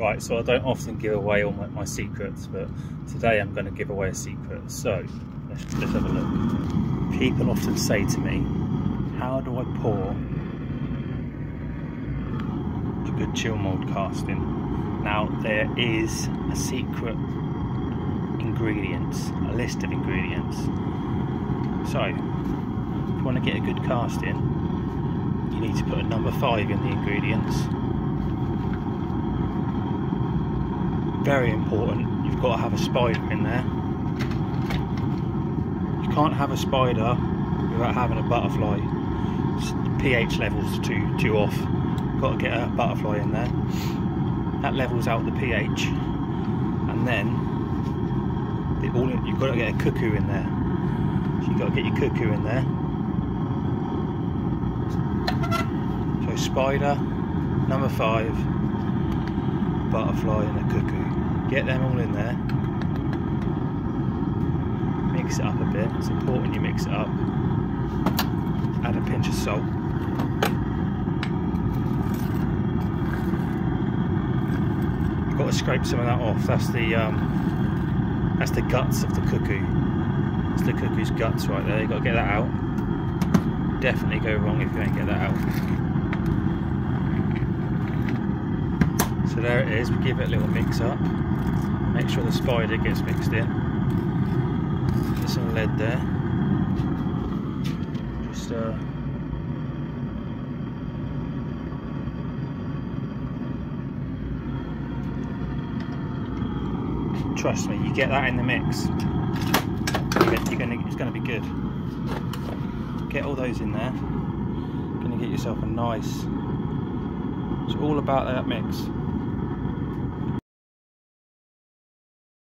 Right, so I don't often give away all my, my secrets, but today I'm going to give away a secret. So, let's, let's have a look. People often say to me, how do I pour a good chill mould casting? Now, there is a secret ingredients, a list of ingredients. So, if you want to get a good casting, you need to put a number five in the ingredients very important, you've got to have a spider in there. You can't have a spider without having a butterfly. pH levels too too off. Got to get a butterfly in there. That levels out the pH, and then the, all in, you've got to get a cuckoo in there. So you've got to get your cuckoo in there. So spider, number five, butterfly and a cuckoo. Get them all in there. Mix it up a bit. It's important you mix it up. Add a pinch of salt. You've got to scrape some of that off. That's the um, that's the guts of the cuckoo. It's the cuckoo's guts right there. You've got to get that out. Definitely go wrong if you don't get that out. There it is, we give it a little mix up. Make sure the spider gets mixed in. Get some lead there. Just uh, Trust me, you get that in the mix. You're gonna, it's gonna be good. Get all those in there. Gonna get yourself a nice. It's all about that mix.